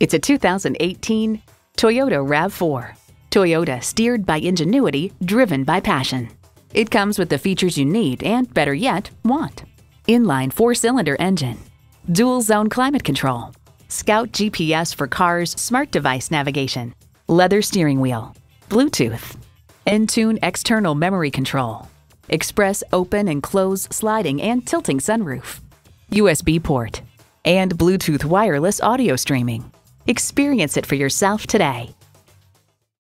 It's a 2018 Toyota RAV4. Toyota steered by ingenuity, driven by passion. It comes with the features you need and, better yet, want. Inline four-cylinder engine, dual zone climate control, Scout GPS for cars smart device navigation, leather steering wheel, Bluetooth, Entune external memory control, express open and close sliding and tilting sunroof, USB port, and Bluetooth wireless audio streaming. Experience it for yourself today.